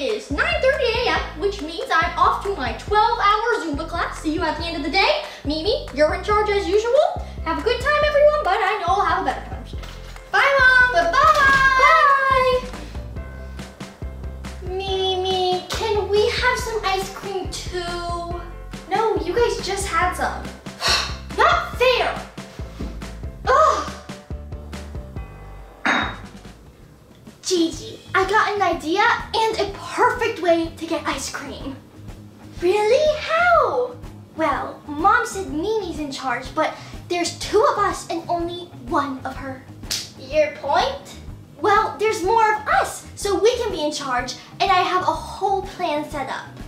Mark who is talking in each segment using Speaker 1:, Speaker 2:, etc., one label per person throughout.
Speaker 1: it is 9.30 a.m., which means I'm off to my 12-hour Zumba class. See you at the end of the day. Mimi, you're in charge as usual. Have a good time, everyone, but I know I'll have a better time. Bye, Mom. Bye-bye.
Speaker 2: Gigi, I got an idea and a perfect way to get ice cream.
Speaker 1: Really? How?
Speaker 2: Well, Mom said Mimi's in charge, but there's two of us and only one of her.
Speaker 1: Your point?
Speaker 2: Well, there's more of us, so we can be in charge, and I have a whole plan set up.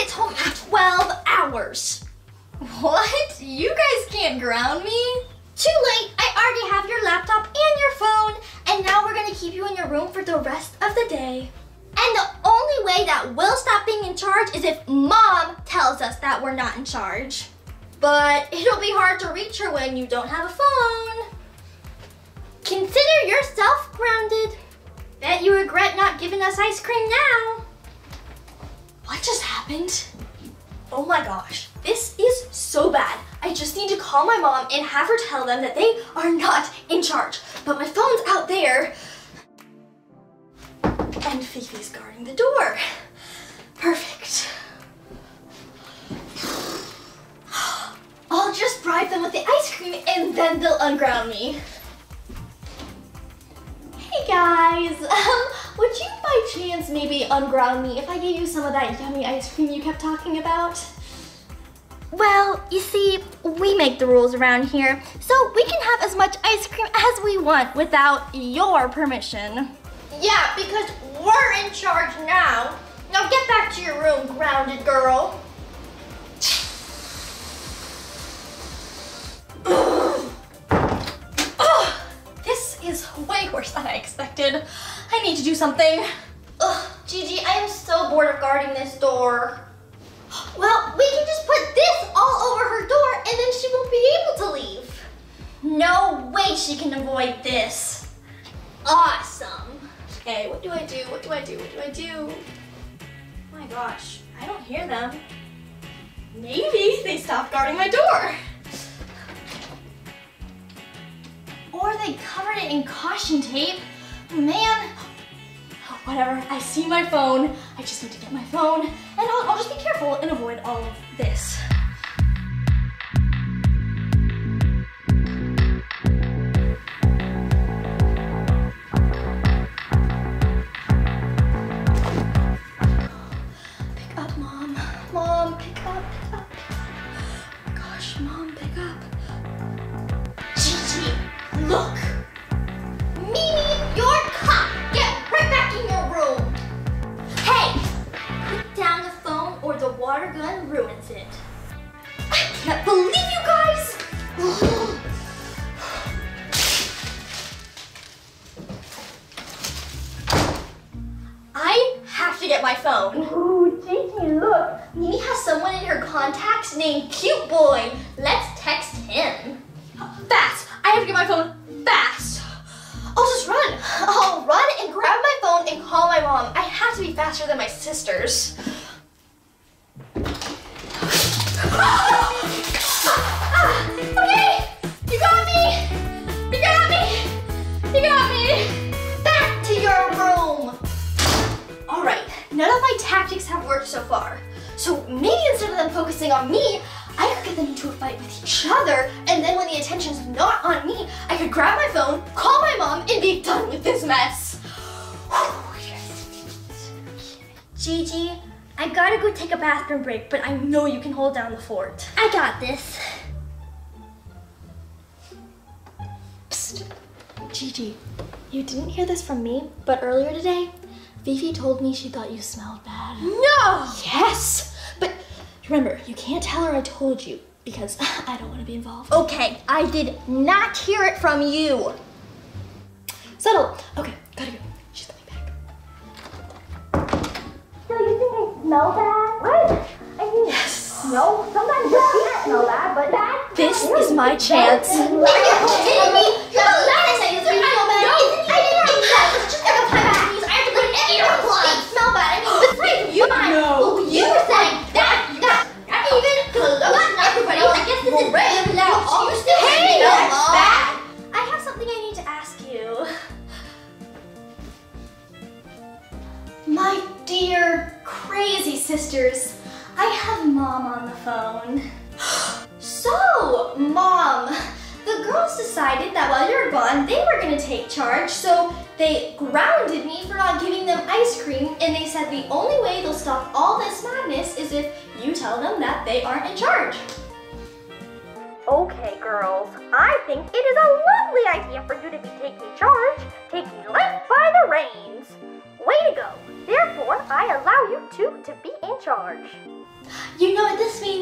Speaker 2: Gets home in 12 hours.
Speaker 1: What? You guys can't ground me.
Speaker 2: Too late. I already have your laptop and your phone, and now we're gonna keep you in your room for the rest of the day. And the only way that we'll stop being in charge is if Mom tells us that we're not in charge.
Speaker 1: But it'll be hard to reach her when you don't have a phone.
Speaker 2: Consider yourself grounded. Bet you regret not giving us ice cream now.
Speaker 1: What just happened? Oh my gosh, this is so bad. I just need to call my mom and have her tell them that they are not in charge. But my phone's out there. And Fifi's guarding the door. Perfect. I'll just bribe them with the ice cream and then they'll unground me. Hey guys, um, would you chance maybe unground me if I gave you some of that yummy ice cream you kept talking about?
Speaker 2: Well, you see, we make the rules around here, so we can have as much ice cream as we want without your permission.
Speaker 1: Yeah, because we're in charge now. Now get back to your room, grounded girl. This is way worse than I expected. I need to do something. Ugh, Gigi, I am so bored of guarding this door.
Speaker 2: Well, we can just put this all over her door and then she won't be able to leave.
Speaker 1: No way she can avoid this. Awesome. Okay, what do I do? What do I do? What do I do? Oh my gosh, I don't hear them. Maybe they stopped guarding my door. Or they covered it in caution tape. Man, whatever, I see my phone. I just need to get my phone and I'll, I'll just be careful and avoid all of this. Pick up, Mom. Mom, pick up, pick up. Oh gosh, Mom,
Speaker 2: water ruins it.
Speaker 1: I can't believe you guys! I have to get my phone. Ooh, Gigi, look. Mimi has someone in her contacts named Cute Boy. Let's text him. Fast! I have to get my phone fast. I'll just run. I'll run and grab my phone and call my mom. I have to be faster than my sisters. Okay, you got me. You got me. You got me. Back to your room. All right, none of my tactics have worked so far. So maybe instead of them focusing on me, I could get them into a fight with each other, and then when the attention's not on me, I could grab my phone, call my mom, and be done with this mess.
Speaker 2: Gigi, I gotta go take a bathroom break, but I know you can hold down the fort. I got this.
Speaker 1: Psst. Gigi, you didn't hear this from me, but earlier today, Fifi told me she thought you smelled bad.
Speaker 2: No!
Speaker 1: Yes! But remember, you can't tell her I told you because I don't want to be involved.
Speaker 2: Okay, I did not hear it from you.
Speaker 1: Chance. Decided that while you're gone, they were gonna take charge, so they grounded me for not giving them ice cream, and they said the only way they'll stop all this madness is if you tell them that they aren't in charge.
Speaker 3: Okay, girls, I think it is a lovely idea for you to be taking charge, taking life by the reins. Way to go. Therefore, I allow you two to be in charge.
Speaker 1: You know what this means?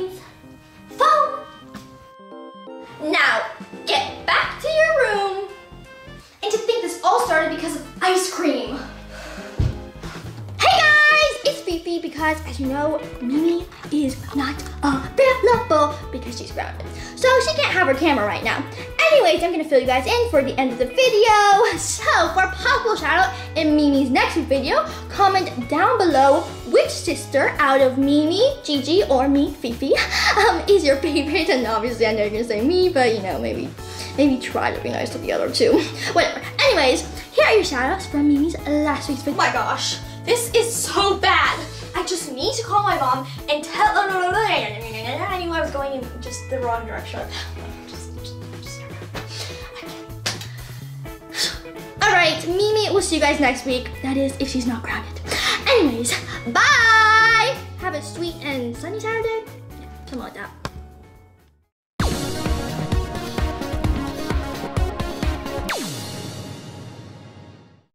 Speaker 2: As you know, Mimi is not available because she's grounded. So she can't have her camera right now. Anyways, I'm gonna fill you guys in for the end of the video. So for a possible shout out in Mimi's next video, comment down below which sister out of Mimi, Gigi, or me, Fifi, um, is your favorite. And obviously I know you're gonna say me, but you know, maybe maybe try to be nice to the other two. Whatever. Anyways, here are your shout outs from Mimi's last week's
Speaker 1: Oh
Speaker 2: video.
Speaker 1: my gosh, this is so bad. To call my mom and tell her I knew I was going in just the wrong direction. Just, just, just,
Speaker 2: All right, Mimi, we'll see you guys next week. That is, if she's not grounded. Anyways, bye. Have a sweet and sunny Saturday. Yeah, something like that.